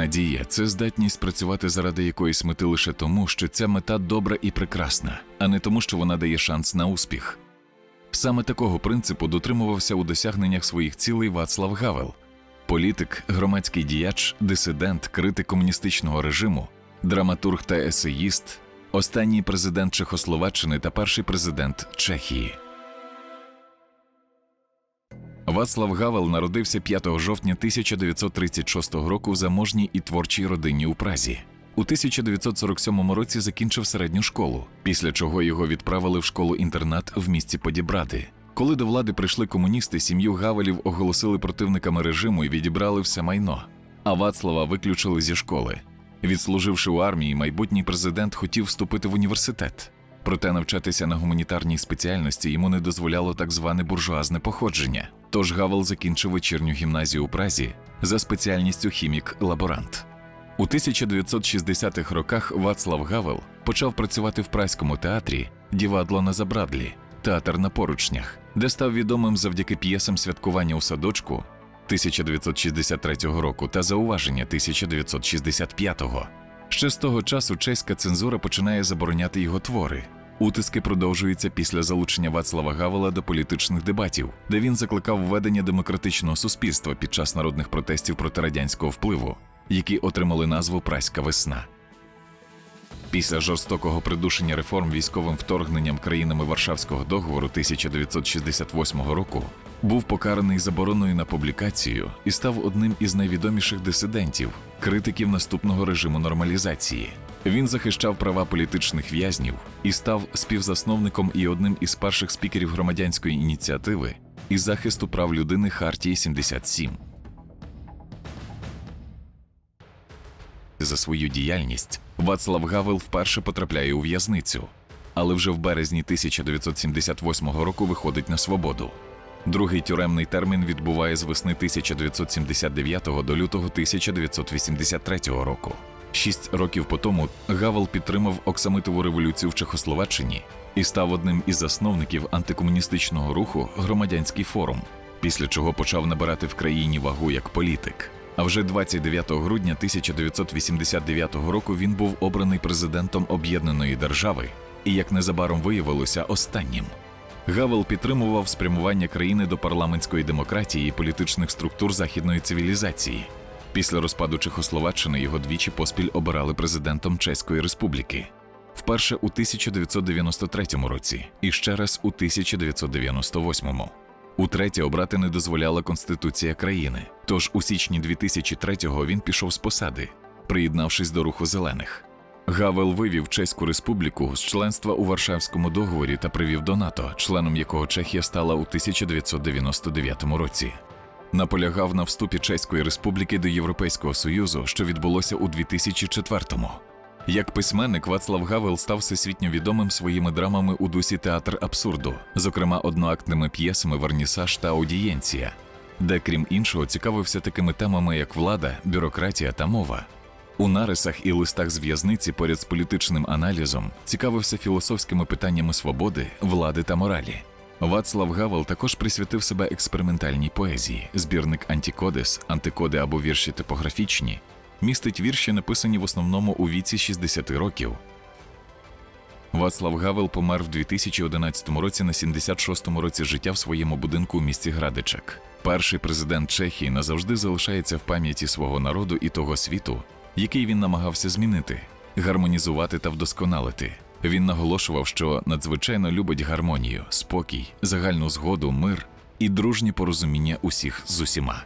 Надія це здатність працювати заради якоїсь мети лише тому, що ця мета добра і прекрасна, а не тому, що вона дає шанс на успіх. Саме такого принципу дотримувався у досягненнях своїх цілей Вацлав Гавел, політик, громадський діяч, дисидент, критик комуністичного режиму, драматург та есеїст, останній президент Чехословаччини та перший президент Чехії. Вацлав Гавел народився 5 жовтня 1936 року в заможній і творчій родині у Празі. У 1947 році закінчив середню школу, після чого його відправили в школу-інтернат в місті Подібради. Коли до влади прийшли комуністи, сім'ю Гавелів оголосили противниками режиму і відібрали все майно. А Вацлава виключили зі школи. Відслуживши у армії, майбутній президент хотів вступити в університет. Проте навчатися на гуманітарній спеціальності йому не дозволяло так зване буржуазне походження. Тож Гавел закінчив вечірню гімназію у Празі за спеціальністю хімік-лаборант. У 1960-х роках Вацлав Гавел почав працювати в праському театрі Дівадло на Забрадлі, театр на поручнях, де став відомим завдяки п'єсам святкування у садочку 1963 року та зауваження 1965-го. Ще з того часу чеська цензура починає забороняти його твори. Утиски продовжуються після залучення Вацлава Гавела до політичних дебатів, де він закликав введення демократичного суспільства під час народних протестів проти радянського впливу, які отримали назву Праська весна. Після жорстокого придушення реформ військовим вторгненням країнами Варшавського договору 1968 року був покараний забороною на публікацію і став одним із найвідоміших дисидентів, критиків наступного режиму нормалізації. Він захищав права політичних в'язнів і став співзасновником і одним із перших спікерів громадянської ініціативи із захисту прав людини Хартії 77. За свою діяльність Вацлав Гавел вперше потрапляє у в'язницю, але вже в березні 1978 року виходить на свободу. Другий тюремний термін відбуває з весни 1979 до лютого 1983 року. Шість років по тому Гавел підтримав Оксамитову революцію в Чехословаччині і став одним із засновників антикомуністичного руху Громадянський форум, після чого почав набирати в країні вагу як політик. А вже 29 грудня 1989 року він був обраний президентом Об'єднаної держави і, як незабаром виявилося, останнім. Гавел підтримував спрямування країни до парламентської демократії і політичних структур західної цивілізації. Після розпаду Чехословаччини його двічі поспіль обирали президентом Чеської Республіки. Вперше у 1993 році і ще раз у 1998. Утретє обрати не дозволяла Конституція країни. Тож у січні 2003-го він пішов з посади, приєднавшись до руху зелених. Гавел вивів Чеську республіку з членства у Варшавському договорі та привів до НАТО, членом якого Чехія стала у 1999 році. Наполягав на вступі Чеської республіки до Європейського Союзу, що відбулося у 2004-му. Як письменник Вацлав Гавел став всесвітньо відомим своїми драмами у дусі театр абсурду, зокрема одноактними п'єсами Варнісаж та Аудієнція, де, крім іншого, цікавився такими темами, як влада, бюрократія та мова. У нарисах і листах з в'язниці поряд з політичним аналізом цікавився філософськими питаннями свободи, влади та моралі. Вацлав Гавел також присвятив себе експериментальній поезії, збірник Антікодес, антикоди або вірші типографічні, містить вірші, написані в основному у віці 60 років. Вацлав Гавел помер в 2011 році на 76-му році життя в своєму будинку у місті Градичак. Перший президент Чехії назавжди залишається в пам'яті свого народу і того світу, який він намагався змінити, гармонізувати та вдосконалити. Він наголошував, що надзвичайно любить гармонію, спокій, загальну згоду, мир і дружнє порозуміння усіх з усіма.